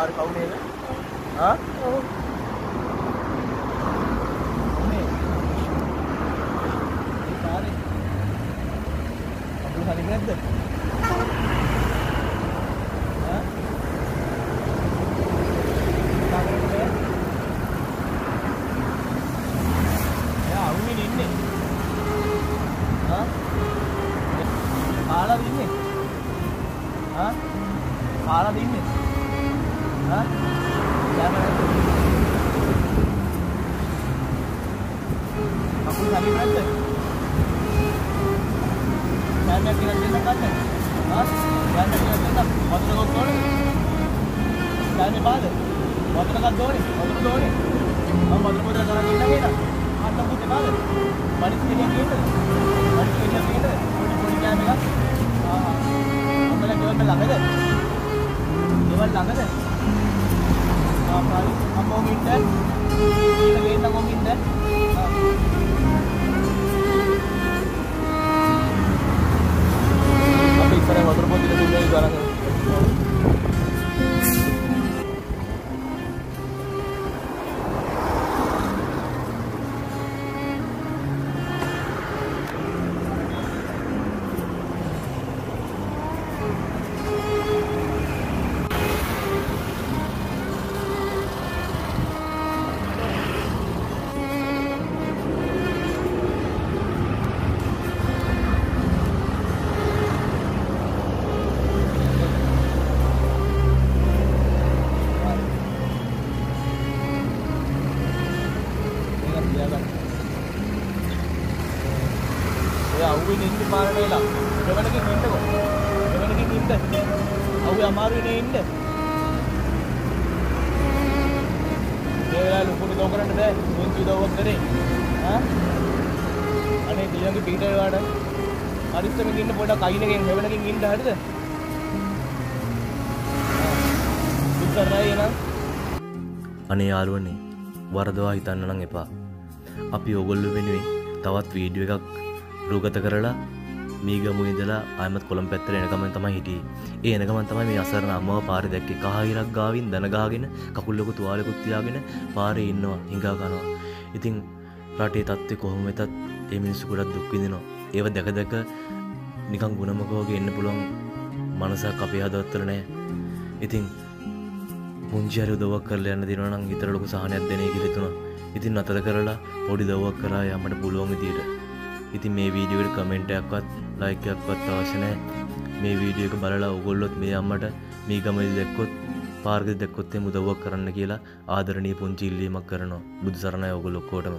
Car කවුද නේද? ආ? ඔව්. මේ කාරේ. අබ්දුල් හරිම නැද්ද? ආ? එයා අවුනේ ඉන්නේ. ආ? කාලා ඉන්නේ. ආ? කාලා ඉන්නේ. කකුල් නැති නැද්ද? යන්න කියලා දෙන්න ගන්න. හා? යන්න කියලා දෙන්න. වතුර ගොඩ ඕනේ. යන්නේ බාද? වතුර ගන්න ඕනේ. වතුර ඕනේ. මම වතුර පොඩක් ගන්න ඉන්න කියලා. අත පුතේ බාද? මනිස් කෙනෙක් කියන්නද? මනිස් කෙනෙක් කියන්නද? පොඩි පොඩි කෑම එකක්. ආ. ඔතන ගෙවල් ළඟද? ගෙවල් ළඟද? ආ පාරි. අම්මෝ මින්න. ඊළ ගේන්න තියාගන්න. ඔය අවුවේ ඉන්න පාරට වෙලා. දෙවනකින් ඉන්නකො. දෙවනකින් ඉන්න. අවුවේ අමාරුනේ ඉන්න. මේ වෙලාවේ ලොකුට දෝ කරන්න බෑ. මුන්ති දෝවක් කරේ. ආ? අනේ දියන්ගේ පිට වේවාට. අරිස්සමකින් ඉන්න පොඩක් අයිනකින් දෙවනකින් ඉන්න හරිද? ඉස්සරහයි එනවා. අනේ යාළුවනේ වරදවා හිතන්න නම් එපා අපි ඔගොල්ලු වෙනුවෙන් තවත් වීඩියෝ එකක් රූගත කරලා මීගමු ඉදලා අයමත් කොළම් පැත්තර එනකමෙන් තමයි හිටියේ. ඒ එනකමන් තමයි මේ අසරණ අම්මව පාරි දැක්කේ. කහහිරක් ගාවින් දනගාගෙන කකුල්ලොක තුවාලෙකුත් තියාගෙන පාරේ ඉන්නවා හිඟා කනවා ඉතින් රටේ තත්ත්වය කොහොම වෙතත් ඒ මිනිස්සු ගොඩක් දුක් විඳිනවා. ඒව දැක දැක නිකන් ගුණමක වගේ එන්න පුළුවන් මනසක් අපේ හදවත්වල නැහැ ඉතින් පුංචිහරි උදවක් කරලා යන්න දෙනවා නම් හිතට ලොකු සහනයක් දෙන එක හිතුණා. ඉතින් අතර කරලා පොඩි දව්වක් කරා යන්නට පුළුවන් විදියට. ඉතින් මේ වීඩියෝ එකට කමෙන්ට් එකක්වත් ලයික් එකක්වත් අවශ්‍ය නැහැ. මේ වීඩියෝ එක බලලා ඔයගොල්ලොත් මේ අම්මට මේ ගමේ දැක්කොත් පාර්කෙ දැක්කොත් එහම උදව්වක් කරන්න කියලා ආදරණීය පුංචි ඉල්ලීමක් කරනවා. බුදු සරණයි ඔයගොල්ලෝ ඔක්කොටම.